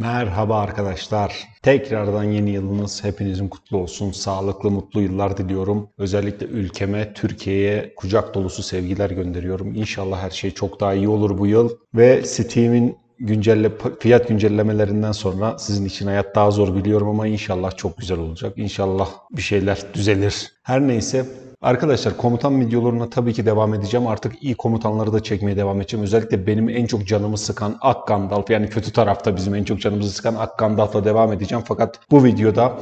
Merhaba arkadaşlar. Tekrardan yeni yılınız hepinizin kutlu olsun. Sağlıklı, mutlu yıllar diliyorum. Özellikle ülkeme, Türkiye'ye kucak dolusu sevgiler gönderiyorum. İnşallah her şey çok daha iyi olur bu yıl. Ve Steam'in güncelle fiyat güncellemelerinden sonra sizin için hayat daha zor biliyorum ama inşallah çok güzel olacak. İnşallah bir şeyler düzelir. Her neyse Arkadaşlar komutan videolarına tabii ki devam edeceğim. Artık iyi komutanları da çekmeye devam edeceğim. Özellikle benim en çok canımı sıkan Ak Gandalf yani kötü tarafta bizim en çok canımızı sıkan Ak Gandalf'la devam edeceğim. Fakat bu videoda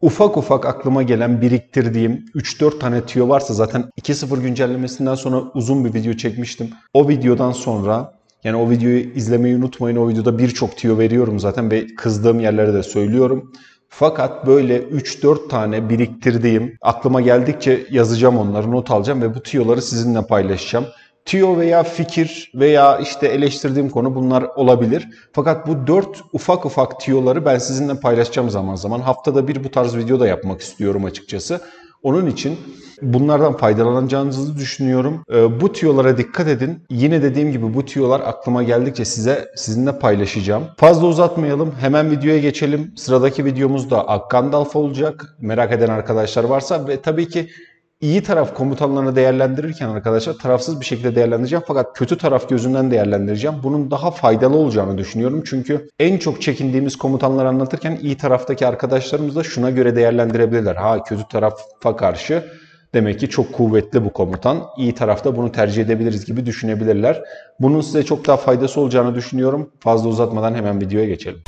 ufak ufak aklıma gelen biriktirdiğim 3-4 tane tüyo varsa zaten 2.0 güncellemesinden sonra uzun bir video çekmiştim. O videodan sonra yani o videoyu izlemeyi unutmayın. O videoda birçok tüyo veriyorum zaten ve kızdığım yerlere de söylüyorum. Fakat böyle 3-4 tane biriktirdiğim, aklıma geldikçe yazacağım onları, not alacağım ve bu tüyoları sizinle paylaşacağım. Tüyo veya fikir veya işte eleştirdiğim konu bunlar olabilir. Fakat bu 4 ufak ufak tüyoları ben sizinle paylaşacağım zaman zaman. Haftada bir bu tarz video da yapmak istiyorum açıkçası. Onun için bunlardan faydalanacağınızı düşünüyorum. Ee, bu tüyolara dikkat edin. Yine dediğim gibi bu tüyolar aklıma geldikçe size sizinle paylaşacağım. Fazla uzatmayalım. Hemen videoya geçelim. Sıradaki videomuz da Gandalf olacak. Merak eden arkadaşlar varsa ve tabii ki iyi taraf komutanlarını değerlendirirken arkadaşlar tarafsız bir şekilde değerlendireceğim fakat kötü taraf gözünden değerlendireceğim. Bunun daha faydalı olacağını düşünüyorum. Çünkü en çok çekindiğimiz komutanları anlatırken iyi taraftaki arkadaşlarımız da şuna göre değerlendirebilirler. Ha kötü tarafa karşı demek ki çok kuvvetli bu komutan. İyi tarafta bunu tercih edebiliriz gibi düşünebilirler. Bunun size çok daha faydası olacağını düşünüyorum. Fazla uzatmadan hemen videoya geçelim.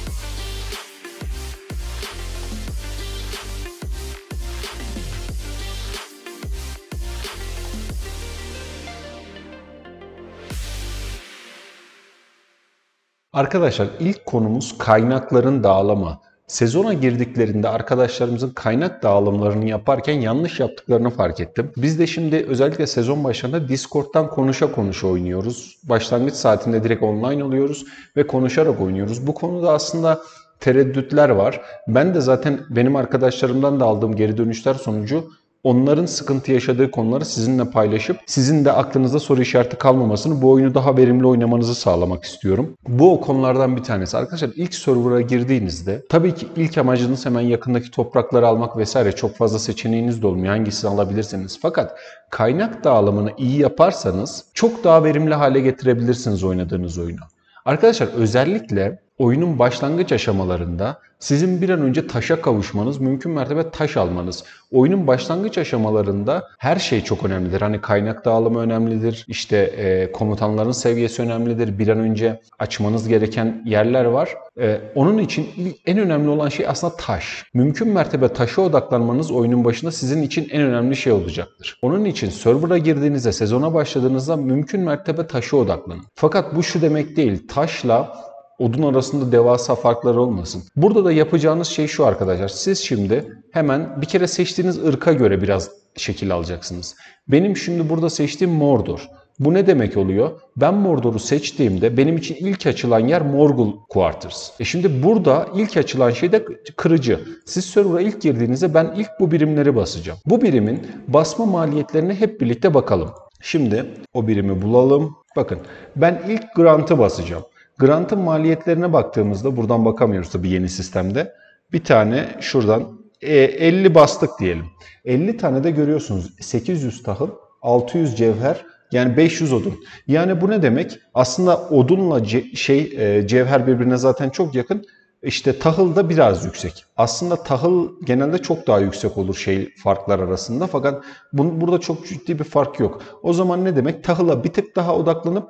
Arkadaşlar ilk konumuz kaynakların dağılımı. Sezona girdiklerinde arkadaşlarımızın kaynak dağılımlarını yaparken yanlış yaptıklarını fark ettim. Biz de şimdi özellikle sezon başlarında Discord'dan konuşa konuşa oynuyoruz. Başlangıç saatinde direkt online oluyoruz ve konuşarak oynuyoruz. Bu konuda aslında tereddütler var. Ben de zaten benim arkadaşlarımdan da aldığım geri dönüşler sonucu onların sıkıntı yaşadığı konuları sizinle paylaşıp sizin de aklınızda soru işareti kalmamasını bu oyunu daha verimli oynamanızı sağlamak istiyorum. Bu o konulardan bir tanesi. Arkadaşlar ilk server'a girdiğinizde tabii ki ilk amacınız hemen yakındaki toprakları almak vesaire çok fazla seçeneğiniz de olmuyor. Hangisini alabilirsiniz. Fakat kaynak dağılımını iyi yaparsanız çok daha verimli hale getirebilirsiniz oynadığınız oyunu. Arkadaşlar özellikle oyunun başlangıç aşamalarında sizin bir an önce taşa kavuşmanız, mümkün mertebe taş almanız. Oyunun başlangıç aşamalarında her şey çok önemlidir. Hani kaynak dağılımı önemlidir, işte e, komutanların seviyesi önemlidir. Bir an önce açmanız gereken yerler var. E, onun için en önemli olan şey aslında taş. Mümkün mertebe taşa odaklanmanız oyunun başında sizin için en önemli şey olacaktır. Onun için server'a girdiğinizde, sezona başladığınızda mümkün mertebe taşa odaklanın. Fakat bu şu demek değil, taşla odun arasında devasa farklar olmasın. Burada da yapacağınız şey şu arkadaşlar. Siz şimdi hemen bir kere seçtiğiniz ırka göre biraz şekil alacaksınız. Benim şimdi burada seçtiğim Mordor. Bu ne demek oluyor? Ben Mordor'u seçtiğimde benim için ilk açılan yer Morgul Quarters. E şimdi burada ilk açılan şey de kırıcı. Siz server'a ilk girdiğinizde ben ilk bu birimleri basacağım. Bu birimin basma maliyetlerine hep birlikte bakalım. Şimdi o birimi bulalım. Bakın ben ilk Grant'ı basacağım. Grant'ın maliyetlerine baktığımızda buradan bakamıyoruz tabii yeni sistemde. Bir tane şuradan 50 e, bastık diyelim. 50 tane de görüyorsunuz 800 tahıl, 600 cevher yani 500 odun. Yani bu ne demek? Aslında odunla ce şey e, cevher birbirine zaten çok yakın. İşte tahıl da biraz yüksek. Aslında tahıl genelde çok daha yüksek olur şey farklar arasında. Fakat bu, burada çok ciddi bir fark yok. O zaman ne demek? Tahıla bir tık daha odaklanıp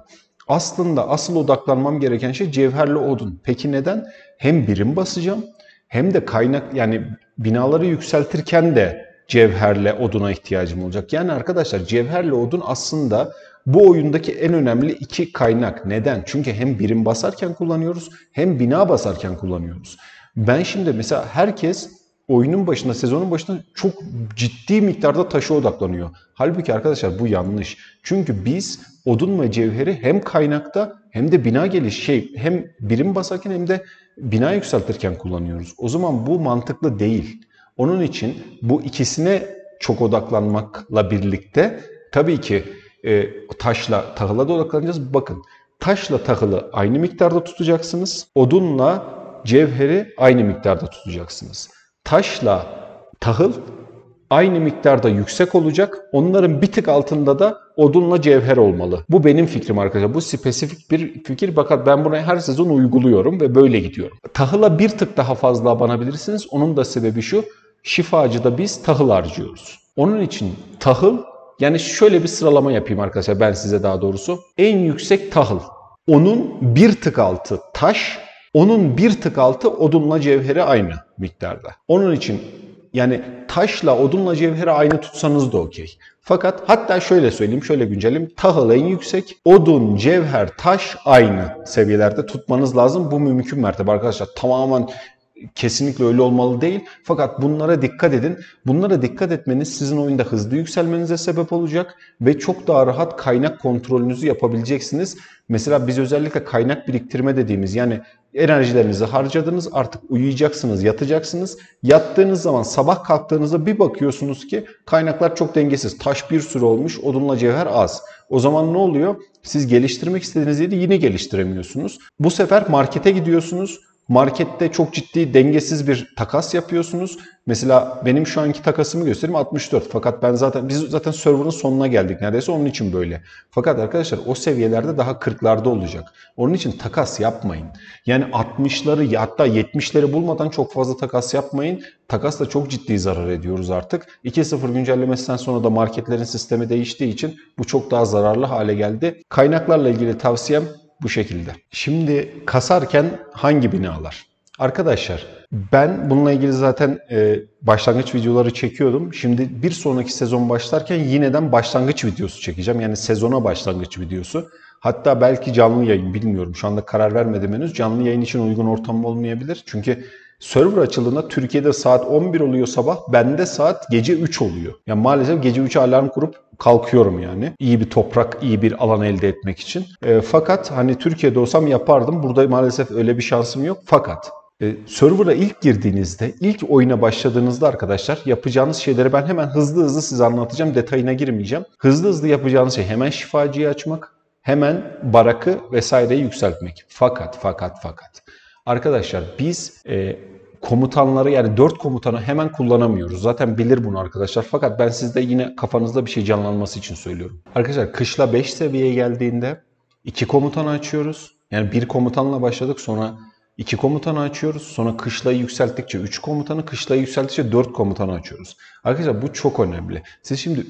aslında asıl odaklanmam gereken şey cevherli odun. Peki neden? Hem birim basacağım hem de kaynak yani binaları yükseltirken de cevherle oduna ihtiyacım olacak. Yani arkadaşlar cevherle odun aslında bu oyundaki en önemli iki kaynak. Neden? Çünkü hem birim basarken kullanıyoruz hem bina basarken kullanıyoruz. Ben şimdi mesela herkes oyunun başında, sezonun başında çok ciddi miktarda taşa odaklanıyor. Halbuki arkadaşlar bu yanlış. Çünkü biz odun ve cevheri hem kaynakta hem de bina geliş şey hem birim basarken hem de bina yükseltirken kullanıyoruz. O zaman bu mantıklı değil. Onun için bu ikisine çok odaklanmakla birlikte tabii ki e, taşla tahıla da odaklanacağız. Bakın taşla tahılı aynı miktarda tutacaksınız. Odunla cevheri aynı miktarda tutacaksınız. Taşla tahıl aynı miktarda yüksek olacak. Onların bir tık altında da odunla cevher olmalı. Bu benim fikrim arkadaşlar. Bu spesifik bir fikir fakat ben bunu her sezon uyguluyorum ve böyle gidiyorum. Tahıla bir tık daha fazla abanabilirsiniz. Onun da sebebi şu. Şifacıda biz tahıl harcıyoruz. Onun için tahıl yani şöyle bir sıralama yapayım arkadaşlar ben size daha doğrusu. En yüksek tahıl. Onun bir tık altı taş, onun bir tık altı odunla cevheri aynı miktarda. Onun için yani taşla odunla cevheri aynı tutsanız da okey. Fakat hatta şöyle söyleyeyim, şöyle güncellim. Tahıl en yüksek, odun, cevher, taş aynı seviyelerde tutmanız lazım. Bu mümkün mertebe arkadaşlar. Tamamen kesinlikle öyle olmalı değil. Fakat bunlara dikkat edin. Bunlara dikkat etmeniz sizin oyunda hızlı yükselmenize sebep olacak ve çok daha rahat kaynak kontrolünüzü yapabileceksiniz. Mesela biz özellikle kaynak biriktirme dediğimiz yani enerjilerinizi harcadınız artık uyuyacaksınız, yatacaksınız. Yattığınız zaman sabah kalktığınızda bir bakıyorsunuz ki kaynaklar çok dengesiz. Taş bir sürü olmuş, odunla cevher az. O zaman ne oluyor? Siz geliştirmek istediğiniz yeri yine geliştiremiyorsunuz. Bu sefer markete gidiyorsunuz markette çok ciddi dengesiz bir takas yapıyorsunuz. Mesela benim şu anki takasımı göstereyim 64. Fakat ben zaten biz zaten server'ın sonuna geldik neredeyse onun için böyle. Fakat arkadaşlar o seviyelerde daha 40'larda olacak. Onun için takas yapmayın. Yani 60'ları hatta 70'leri bulmadan çok fazla takas yapmayın. Takas da çok ciddi zarar ediyoruz artık. 2.0 güncellemesinden sonra da marketlerin sistemi değiştiği için bu çok daha zararlı hale geldi. Kaynaklarla ilgili tavsiyem bu şekilde. Şimdi kasarken hangi binalar? Arkadaşlar ben bununla ilgili zaten e, başlangıç videoları çekiyordum. Şimdi bir sonraki sezon başlarken yineden başlangıç videosu çekeceğim. Yani sezona başlangıç videosu. Hatta belki canlı yayın bilmiyorum. Şu anda karar vermedim henüz. Canlı yayın için uygun ortam olmayabilir. Çünkü server açıldığında Türkiye'de saat 11 oluyor sabah. Bende saat gece 3 oluyor. Yani maalesef gece 3'e alarm kurup kalkıyorum yani. İyi bir toprak, iyi bir alan elde etmek için. E, fakat hani Türkiye'de olsam yapardım. Burada maalesef öyle bir şansım yok. Fakat e, server'a ilk girdiğinizde, ilk oyuna başladığınızda arkadaşlar yapacağınız şeyleri ben hemen hızlı hızlı size anlatacağım. Detayına girmeyeceğim. Hızlı hızlı yapacağınız şey hemen şifacıyı açmak, hemen barakı vesaireyi yükseltmek. Fakat, fakat, fakat. Arkadaşlar biz e, komutanları yani 4 komutanı hemen kullanamıyoruz. Zaten bilir bunu arkadaşlar. Fakat ben sizde yine kafanızda bir şey canlanması için söylüyorum. Arkadaşlar kışla 5 seviyeye geldiğinde 2 komutanı açıyoruz. Yani bir komutanla başladık sonra 2 komutanı açıyoruz. Sonra kışlayı yükselttikçe 3 komutanı, kışlayı yükselttikçe 4 komutanı açıyoruz. Arkadaşlar bu çok önemli. Siz şimdi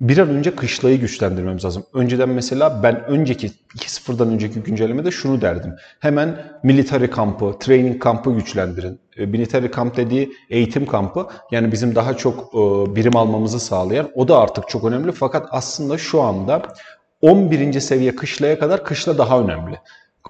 bir an önce kışlayı güçlendirmemiz lazım. Önceden mesela ben önceki 2.0'dan önceki güncellemede şunu derdim. Hemen military kampı, training kampı güçlendirin. E, military kamp dediği eğitim kampı yani bizim daha çok e, birim almamızı sağlayan o da artık çok önemli. Fakat aslında şu anda 11. seviye kışlaya kadar kışla daha önemli.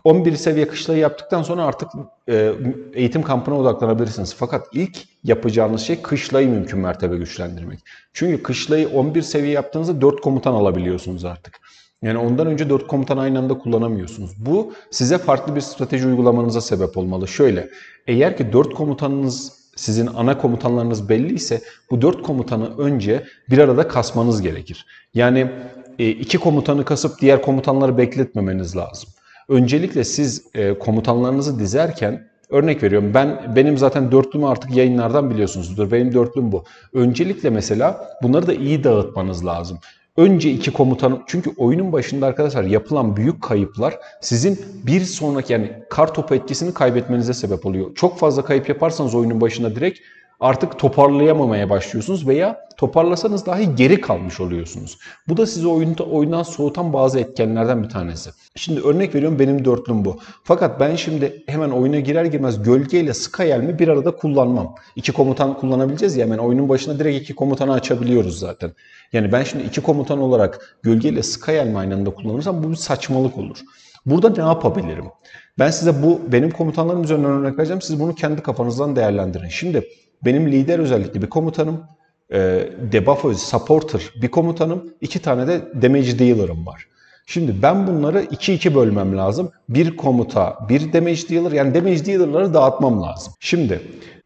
11 seviye kışlayı yaptıktan sonra artık e, eğitim kampına odaklanabilirsiniz. Fakat ilk yapacağınız şey kışlayı mümkün mertebe güçlendirmek. Çünkü kışlayı 11 seviye yaptığınızda 4 komutan alabiliyorsunuz artık. Yani ondan önce 4 komutan aynı anda kullanamıyorsunuz. Bu size farklı bir strateji uygulamanıza sebep olmalı. Şöyle, eğer ki 4 komutanınız sizin ana komutanlarınız belli ise bu 4 komutanı önce bir arada kasmanız gerekir. Yani e, iki komutanı kasıp diğer komutanları bekletmemeniz lazım. Öncelikle siz e, komutanlarınızı dizerken örnek veriyorum ben benim zaten dörtlümü artık yayınlardan biliyorsunuzdur. Benim dörtlüm bu. Öncelikle mesela bunları da iyi dağıtmanız lazım. Önce iki komutan çünkü oyunun başında arkadaşlar yapılan büyük kayıplar sizin bir sonraki yani kar topu etkisini kaybetmenize sebep oluyor. Çok fazla kayıp yaparsanız oyunun başında direkt artık toparlayamamaya başlıyorsunuz veya toparlasanız dahi geri kalmış oluyorsunuz. Bu da sizi oyunda, oyundan soğutan bazı etkenlerden bir tanesi. Şimdi örnek veriyorum benim dörtlüm bu. Fakat ben şimdi hemen oyuna girer girmez gölge ile Skyelm'i bir arada kullanmam. İki komutan kullanabileceğiz ya hemen oyunun başına direkt iki komutanı açabiliyoruz zaten. Yani ben şimdi iki komutan olarak gölge ile Skyelm aynı anda kullanırsam bu bir saçmalık olur. Burada ne yapabilirim? Ben size bu benim komutanlarım üzerinden örnek vereceğim. Siz bunu kendi kafanızdan değerlendirin. Şimdi benim lider özellikle bir komutanım, e, debuff supporter bir komutanım, iki tane de damage dealer'ım var. Şimdi ben bunları 2-2 bölmem lazım. Bir komuta, bir damage dealer yani damage dealer'ları dağıtmam lazım. Şimdi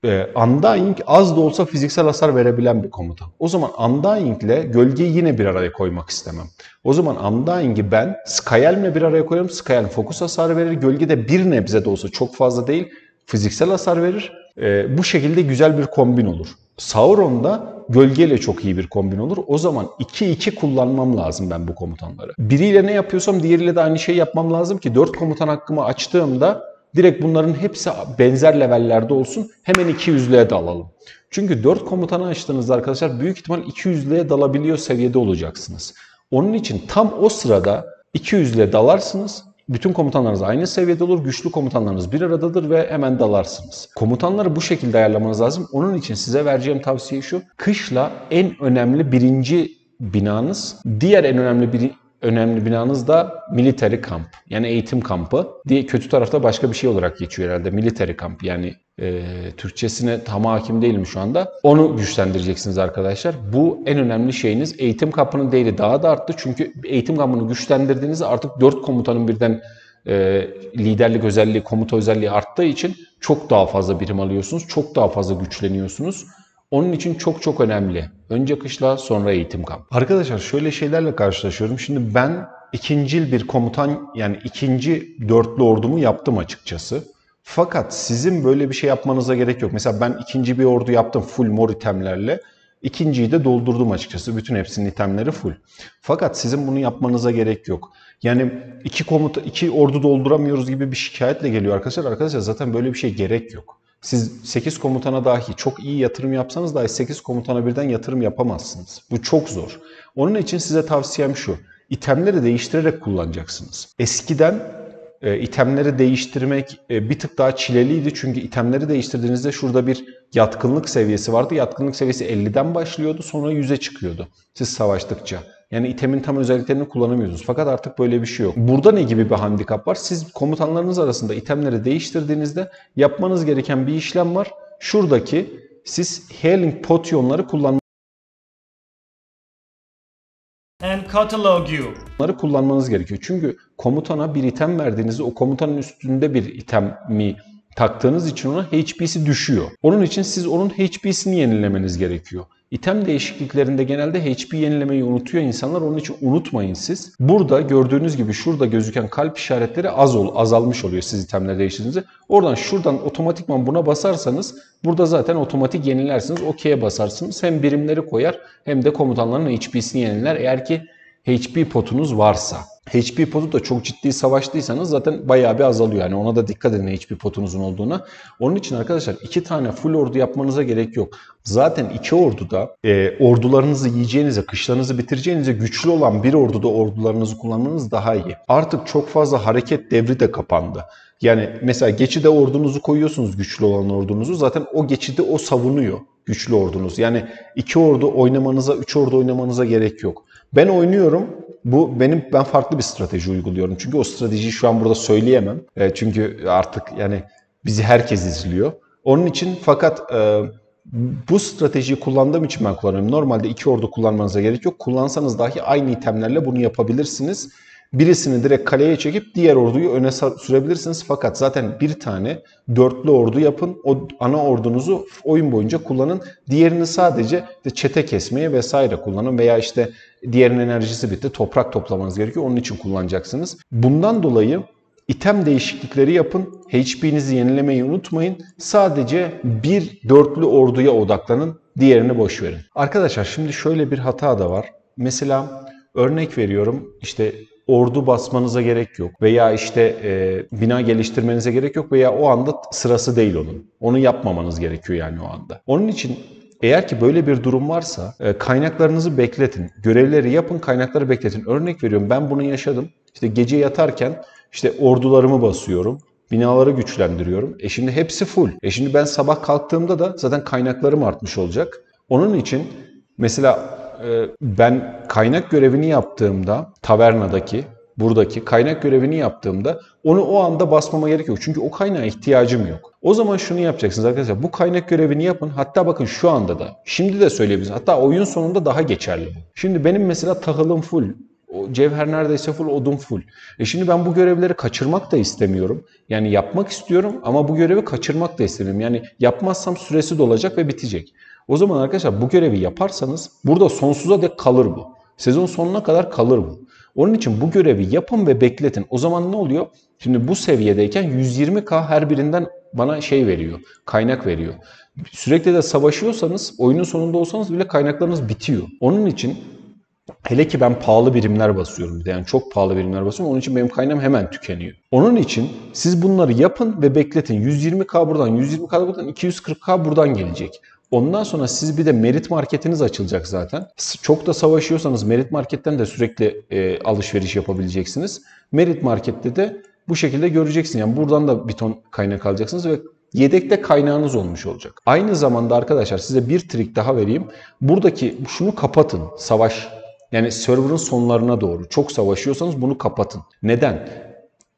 e, Undying az da olsa fiziksel hasar verebilen bir komutan. O zaman Undying ile gölgeyi yine bir araya koymak istemem. O zaman Undying'i ben Skyelm'le bir araya koyarım. Skyelm fokus hasarı verir. Gölgede bir nebze de olsa çok fazla değil fiziksel hasar verir. Ee, bu şekilde güzel bir kombin olur. Sauron'da gölgeyle çok iyi bir kombin olur. O zaman 2-2 kullanmam lazım ben bu komutanları. Biriyle ne yapıyorsam diğeriyle de aynı şeyi yapmam lazım ki 4 komutan hakkımı açtığımda direkt bunların hepsi benzer levellerde olsun. Hemen 200'lüğe dalalım. Çünkü 4 komutanı açtığınızda arkadaşlar büyük ihtimal 200'lüğe dalabiliyor seviyede olacaksınız. Onun için tam o sırada 200'lüğe dalarsınız. Bütün komutanlarınız aynı seviyede olur. Güçlü komutanlarınız bir aradadır ve hemen dalarsınız. Komutanları bu şekilde ayarlamanız lazım. Onun için size vereceğim tavsiye şu. Kışla en önemli birinci binanız, diğer en önemli bir önemli binanız da military kamp. Yani eğitim kampı. Diye kötü tarafta başka bir şey olarak geçiyor herhalde. Military kamp yani e, Türkçesine tam hakim değilim şu anda. Onu güçlendireceksiniz arkadaşlar. Bu en önemli şeyiniz. Eğitim kampının değeri daha da arttı. Çünkü eğitim kampını güçlendirdiğinizde artık 4 komutanın birden e, liderlik özelliği, komuta özelliği arttığı için çok daha fazla birim alıyorsunuz. Çok daha fazla güçleniyorsunuz. Onun için çok çok önemli. Önce kışla sonra eğitim kamp. Arkadaşlar şöyle şeylerle karşılaşıyorum. Şimdi ben ikincil bir komutan yani ikinci dörtlü ordumu yaptım açıkçası. Fakat sizin böyle bir şey yapmanıza gerek yok. Mesela ben ikinci bir ordu yaptım full mor itemlerle. İkinciyi de doldurdum açıkçası. Bütün hepsinin itemleri full. Fakat sizin bunu yapmanıza gerek yok. Yani iki komuta, iki ordu dolduramıyoruz gibi bir şikayetle geliyor arkadaşlar. Arkadaşlar zaten böyle bir şey gerek yok. Siz 8 komutana dahi çok iyi yatırım yapsanız dahi 8 komutana birden yatırım yapamazsınız. Bu çok zor. Onun için size tavsiyem şu. İtemleri değiştirerek kullanacaksınız. Eskiden e, itemleri değiştirmek e, bir tık daha çileliydi. Çünkü itemleri değiştirdiğinizde şurada bir yatkınlık seviyesi vardı. Yatkınlık seviyesi 50'den başlıyordu sonra 100'e çıkıyordu siz savaştıkça. Yani itemin tam özelliklerini kullanamıyorsunuz. Fakat artık böyle bir şey yok. Burada ne gibi bir handikap var? Siz komutanlarınız arasında itemleri değiştirdiğinizde yapmanız gereken bir işlem var. Şuradaki siz healing potionları kullanmanız and catalog you. Bunları kullanmanız gerekiyor. Çünkü komutana bir item verdiğinizde o komutanın üstünde bir itemi taktığınız için ona HP'si düşüyor. Onun için siz onun HP'sini yenilemeniz gerekiyor. İtem değişikliklerinde genelde HP yenilemeyi unutuyor insanlar. Onun için unutmayın siz. Burada gördüğünüz gibi şurada gözüken kalp işaretleri az ol, azalmış oluyor siz itemleri değiştirdiğinizde. Oradan şuradan otomatikman buna basarsanız burada zaten otomatik yenilersiniz. OK'ye basarsınız. Hem birimleri koyar hem de komutanların HP'sini yeniler. Eğer ki HP potunuz varsa. HP potu da çok ciddi savaştıysanız zaten bayağı bir azalıyor. Yani ona da dikkat edin HP potunuzun olduğuna. Onun için arkadaşlar iki tane full ordu yapmanıza gerek yok. Zaten iki orduda e, ordularınızı yiyeceğinize, kışlarınızı bitireceğinize güçlü olan bir orduda ordularınızı kullanmanız daha iyi. Artık çok fazla hareket devri de kapandı. Yani mesela geçide ordunuzu koyuyorsunuz güçlü olan ordunuzu. Zaten o geçidi o savunuyor güçlü ordunuz. Yani iki ordu oynamanıza, üç ordu oynamanıza gerek yok. Ben oynuyorum. Bu benim ben farklı bir strateji uyguluyorum. Çünkü o stratejiyi şu an burada söyleyemem. E, çünkü artık yani bizi herkes izliyor. Onun için fakat e, bu stratejiyi kullandığım için ben kullanıyorum. Normalde iki ordu kullanmanıza gerek yok. Kullansanız dahi aynı itemlerle bunu yapabilirsiniz. Birisini direkt kaleye çekip diğer orduyu öne sürebilirsiniz. Fakat zaten bir tane dörtlü ordu yapın. O ana ordunuzu oyun boyunca kullanın. Diğerini sadece işte çete kesmeye vesaire kullanın. Veya işte diğerinin enerjisi bitti. Toprak toplamanız gerekiyor. Onun için kullanacaksınız. Bundan dolayı item değişiklikleri yapın. HP'nizi yenilemeyi unutmayın. Sadece bir dörtlü orduya odaklanın. Diğerini boş verin. Arkadaşlar şimdi şöyle bir hata da var. Mesela örnek veriyorum işte ordu basmanıza gerek yok veya işte e, bina geliştirmenize gerek yok veya o anda sırası değil onun. Onu yapmamanız gerekiyor yani o anda. Onun için eğer ki böyle bir durum varsa e, kaynaklarınızı bekletin. Görevleri yapın, kaynakları bekletin. Örnek veriyorum ben bunu yaşadım. İşte gece yatarken işte ordularımı basıyorum. Binaları güçlendiriyorum. E şimdi hepsi full. E şimdi ben sabah kalktığımda da zaten kaynaklarım artmış olacak. Onun için mesela ben kaynak görevini yaptığımda tavernadaki buradaki kaynak görevini yaptığımda onu o anda basmama gerek yok. Çünkü o kaynağa ihtiyacım yok. O zaman şunu yapacaksınız arkadaşlar. Bu kaynak görevini yapın. Hatta bakın şu anda da. Şimdi de söyleyebiliriz. Hatta oyun sonunda daha geçerli. Şimdi benim mesela tahılım full. O cevher neredeyse full, odun full. E şimdi ben bu görevleri kaçırmak da istemiyorum. Yani yapmak istiyorum ama bu görevi kaçırmak da istemiyorum. Yani yapmazsam süresi dolacak ve bitecek. O zaman arkadaşlar bu görevi yaparsanız burada sonsuza dek kalır bu. Sezon sonuna kadar kalır bu. Onun için bu görevi yapın ve bekletin. O zaman ne oluyor? Şimdi bu seviyedeyken 120k her birinden bana şey veriyor, kaynak veriyor. Sürekli de savaşıyorsanız, oyunun sonunda olsanız bile kaynaklarınız bitiyor. Onun için Hele ki ben pahalı birimler basıyorum bir yani çok pahalı birimler basıyorum. Onun için benim kaynağım hemen tükeniyor. Onun için siz bunları yapın ve bekletin. 120k buradan, 120k buradan, 240k buradan gelecek. Ondan sonra siz bir de merit marketiniz açılacak zaten. Çok da savaşıyorsanız merit marketten de sürekli e, alışveriş yapabileceksiniz. Merit markette de bu şekilde göreceksin. Yani buradan da bir ton kaynak alacaksınız ve yedekte kaynağınız olmuş olacak. Aynı zamanda arkadaşlar size bir trik daha vereyim. Buradaki şunu kapatın. Savaş yani server'ın sonlarına doğru çok savaşıyorsanız bunu kapatın. Neden?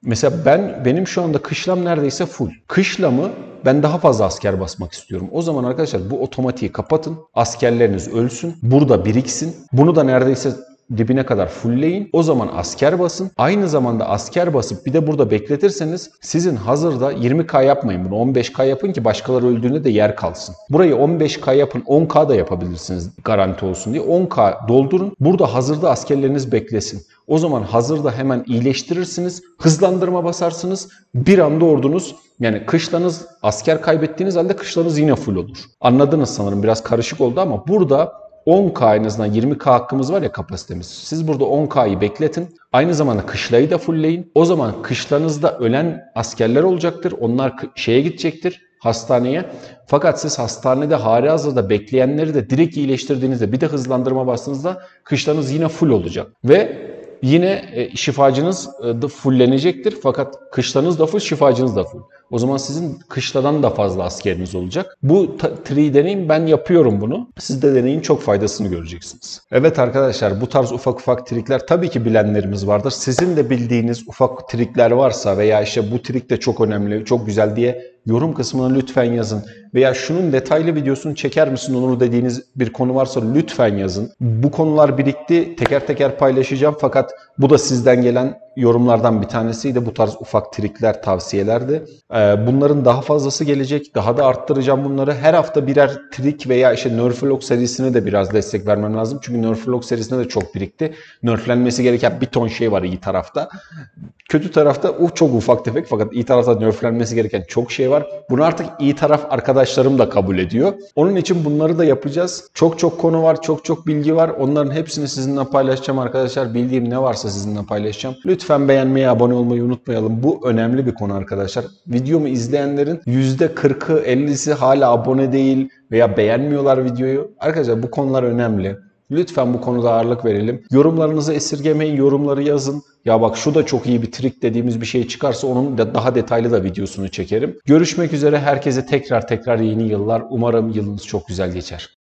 Mesela ben benim şu anda kışlam neredeyse full. Kışlamı ben daha fazla asker basmak istiyorum. O zaman arkadaşlar bu otomatiği kapatın. Askerleriniz ölsün. Burada biriksin. Bunu da neredeyse dibine kadar fullleyin. O zaman asker basın. Aynı zamanda asker basıp bir de burada bekletirseniz sizin hazırda 20k yapmayın bunu. 15k yapın ki başkaları öldüğünde de yer kalsın. Burayı 15k yapın. 10k da yapabilirsiniz garanti olsun diye. 10k doldurun. Burada hazırda askerleriniz beklesin. O zaman hazırda hemen iyileştirirsiniz. Hızlandırma basarsınız. Bir anda ordunuz yani kışlanız asker kaybettiğiniz halde kışlanız yine full olur. Anladınız sanırım biraz karışık oldu ama burada 10K en azından 20K hakkımız var ya kapasitemiz. Siz burada 10K'yı bekletin. Aynı zamanda kışlayı da fullleyin. O zaman kışlanızda ölen askerler olacaktır. Onlar şeye gidecektir hastaneye. Fakat siz hastanede hali hazırda bekleyenleri de direkt iyileştirdiğinizde bir de hızlandırma bastığınızda kışlanız yine full olacak. Ve yine e, şifacınız e, da fullenecektir. Fakat kışlanız da full, şifacınız da full. O zaman sizin kışladan da fazla askeriniz olacak. Bu tri deneyim ben yapıyorum bunu. Siz de deneyin çok faydasını göreceksiniz. Evet arkadaşlar bu tarz ufak ufak trikler tabii ki bilenlerimiz vardır. Sizin de bildiğiniz ufak trikler varsa veya işte bu trik de çok önemli, çok güzel diye yorum kısmına lütfen yazın. Veya şunun detaylı videosunu çeker misin Onur dediğiniz bir konu varsa lütfen yazın. Bu konular birikti. Teker teker paylaşacağım fakat bu da sizden gelen yorumlardan bir tanesiydi. Bu tarz ufak trikler, tavsiyelerdi. Bunların daha fazlası gelecek. Daha da arttıracağım bunları. Her hafta birer trik veya işte Nerflock serisine de biraz destek vermem lazım. Çünkü Nerflock serisinde de çok birikti. Nerflenmesi gereken bir ton şey var iyi tarafta. Kötü tarafta o çok ufak tefek fakat iyi tarafta nerflenmesi gereken çok şey var. Bunu artık iyi taraf arkadaşlarım da kabul ediyor. Onun için bunları da yapacağız. Çok çok konu var, çok çok bilgi var. Onların hepsini sizinle paylaşacağım arkadaşlar. Bildiğim ne varsa sizinle paylaşacağım. Lütfen beğenmeyi, abone olmayı unutmayalım. Bu önemli bir konu arkadaşlar. Videomu izleyenlerin %40'ı, 50'si hala abone değil veya beğenmiyorlar videoyu. Arkadaşlar bu konular önemli. Lütfen bu konuda ağırlık verelim. Yorumlarınızı esirgemeyin, yorumları yazın. Ya bak şu da çok iyi bir trik dediğimiz bir şey çıkarsa onun da daha detaylı da videosunu çekerim. Görüşmek üzere. Herkese tekrar tekrar yeni yıllar. Umarım yılınız çok güzel geçer.